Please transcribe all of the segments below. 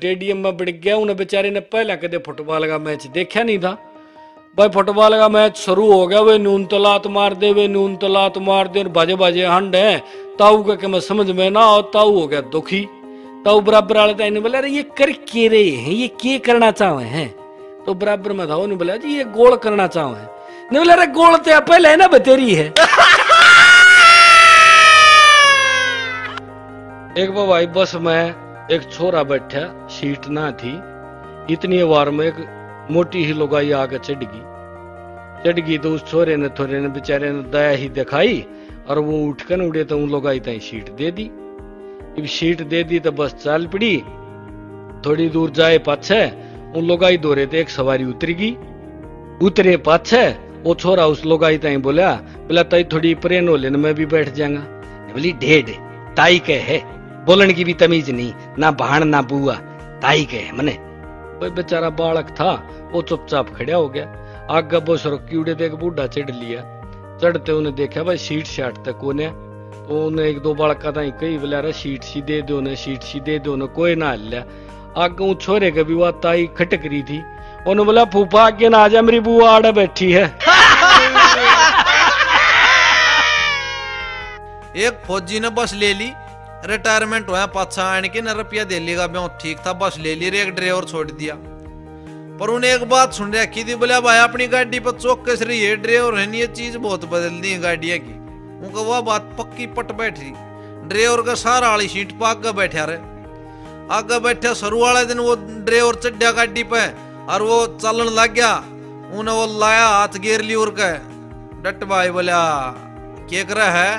Stadium में बढ़ गया, उन्हें बेचारे ने पहले कदे फुटबॉल का मैच देखा नहीं था। भाई, फुटबॉल का मैच शुरू हो गया, वे नून तो लात मार दे, वे नून तो लात मार दे, और बाजे बाजे हंड है। ताऊ का मैं समझ में ना और ताऊ हो गया दुखी। ताऊ बराबर वाले तो इन्हें बोला, अरे, ये कर के रहे हैं, ये के करना चाहे हैं? तो बराबर में था, उन्हें बोला, जी, ये गोल करना चाहे हैं। नहीं बोला, अरे, गोल तो पहले है ना, बतेरी है। एक बार भाई, बस में एक छोरा बैठा, सीट ना थी। इतनी बार में एक मोटी ही लुगाई आके चढ़ गई। चढ़ गई तो उस छोरे ने थोड़े ने बेचारे ने दया ही दिखाई और वो उठ कर उड़े तो उन लुगाई ताई सीट दे दी। जब सीट दे दी तो बस चल पड़ी। थोड़ी दूर जाए पाछे, उन लोगाई दौरे थे एक सवारी उतर गई। उतरे पाछे, वो छोरा उस लोगाई ताई बोला बोला तई थोड़ी प्रेन हो लेने मैं भी बैठ जाऊँगा बोली, ढेड, ताई के है बोलन की भी तमीज नहीं ना भाण ना बुआ, ताई के मने। भाई बेचारा बालक था, वो चुपचाप खड़ा हो गया। आगे वो सड़क उड़े देख बूढ़ा चढ़ लिया। चढ़ते उन्हें देखा, भाई सीट शाट तक कोने। तो उन्हें एक दो बालका ताई कही बोला सीट सी दे दो ने, सीट सी दे दो ने, कोई ना हल्ला। आगे वो छोरे के भी वह ताई खटक रही थी। उन्होंने बोला, फूफा, आगे ना आजा मेरी बुआ आड़े बैठी है। एक फौजी ने बस ले ली रिटायरमेंट हुआ, पाछा आने के न रुपया दे लेगा मैं ठीक था, बस ले ली रे, एक ड्राइवर छोड़ दिया। पर उन्हें एक बात सुन रखी थी बोला भाई अपनी गाड़ी पर चौकस रही है, ड्राइवर है ये चीज़ बहुत बदल दी है गाड़िया की। उनका वह बात पक्की पट बैठी। ड्राइवर का सारा वाली सीट पर आगे बैठा रहे आगे बैठा शुरू वाले दिन वो ड्राइवर चढ़ा गाड़ी पे और वो चलन लग गया। उन्हें वो लाया हाथ गेर ली और कह, डट भाई बोला क्या कर रहा है?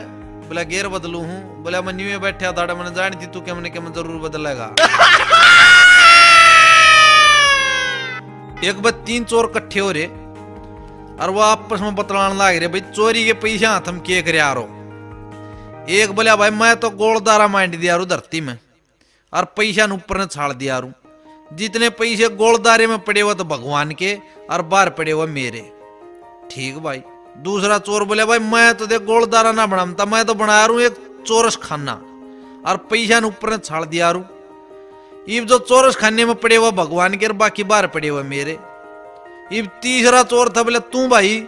बोला, गेर बदलू हूँ. बोला, मैं न्यू में बैठा था, मैंने जानी थी तू क्या क्या ज़रूर बदलेगा. एक बार तीन चोर इकट्ठे हो रहे और वो आपस में बतलाने लग रहे भाई, चोरी के पैसे हाथ हम के करे आ रहो एक बोला, भाई, मैं तो गोलदारा मांड दिया रू धरती में, और पैसा न ऊपर ने छाड़ दिया रू जितने पैसे गोलदारे में पड़े हुआ तो भगवान के, और बाहर पड़े हुआ मेरे। ठीक, भाई। दूसरा चोर बोले, भाई, मैं तो देख गोलदारा ना बनाता मैं तो बना रू, एक चोरस खाना। और पैसा ऊपर छाड़ दिया रू। इब जो चोरस खाने में पड़े हुए भगवान के बाकी बाहर पड़े हुए मेरे। इब तीसरा चोर था, बोले, तू भाई?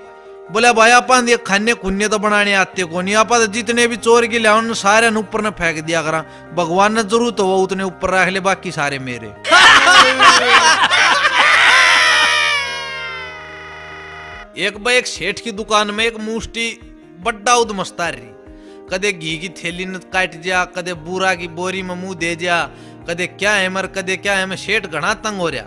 बोले, भाई अपन ये खाने खुन्ने तो बनाने आते को नहीं, आप जितने भी चोर के लिया सारे ने ऊपर ने फेंक दिया करा। भगवान ने ज़रूर तो वो उतने ऊपर रख ले, बाकी सारे मेरे। एक बार एक सेठ की दुकान में एक मुष्टी, बड्डा उदमस्ता रही। कदे घी की थैली ने काट जा, कदे बूरा की बोरी में मुँह दे जा, कदे क्या है मर, कदे क्या है मैं सेठ घना तंग हो रहा।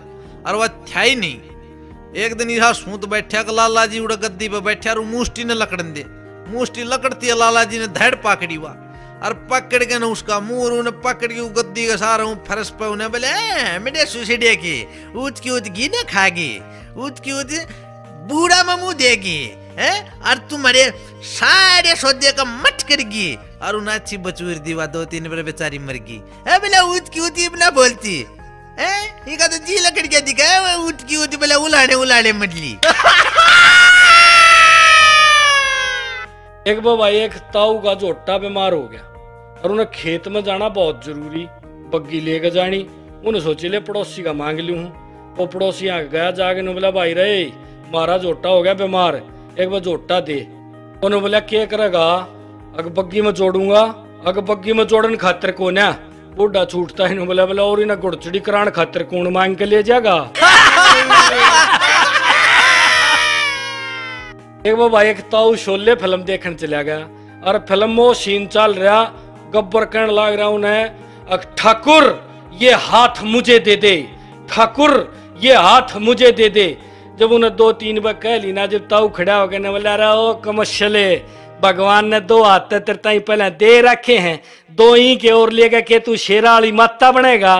और वह था ही नहीं। एक दिन यहाँ सूत बैठा का लाला जी उड़ा गद्दी पे बैठा और मुष्टी ने लकड़न दे। मुष्टी लकड़ती है लाला जी ने धड़ पाकड़ी हुआ। और पकड़ के ना उसका मुँह और उन्हें पकड़ के गद्दी के सारा हूँ फरस पे उन्हें बोले मेरे सुसड़े की, ऊँच की ऊँच घी ना खागी ऊँच की ऊँच बूढ़ा में मुँह देगी, है? और तुम्हारे सारे सौदे का मट करेगी। और उन्हें अच्छी बचूर दीवा दो तीन बार बेचारी मर गई है बोला ऊँच की ऊँच ना बोलती। है? ये तो जी लकड़ के दिखा है ऊँच की ऊँच बोला उलाड़े उलाड़े मडली एक बार भाई एक ताऊ का झोटा बीमार हो गया। और उन्हें खेत में जाना बहुत ज़रूरी। बग्गी लेके जानी। उन्हें सोचे ले पड़ोसी का मांग लू। हूँ वो पड़ोसी यहाँ गया जाके बोला, भाई रे मारा झोटा हो गया, बीमार एक बार झोटा दे। उन्हें बोला, क्या करेगा? अगर बग्गी में जोड़ूँगा। अगर बग्गी में जोड़न खातिर कौन है? बूढ़ा छूटता है। बोला बोला, और इन्हें गुड़चड़ी करान खातिर कौन मांग के ले जाएगा? एक बार भाई, एक ताऊ शोले फ़िल्म देखने चला गया। और फ़िल्म वो सीन चल रहा, गब्बर कहने लग रहा उन्हें "अक ठाकुर, ये हाथ मुझे दे दे। ठाकुर, ये हाथ मुझे दे दे। जब उन्हें दो तीन बार कह ली, ना जब ताऊ खड़ा हो गया ना बोला रहा ओ कमशले, भगवान ने दो हाथ तेरे ताई पहले दे रखे हैं, दो ही के और लेगा, के तू शेरा वाली माता बनेगा?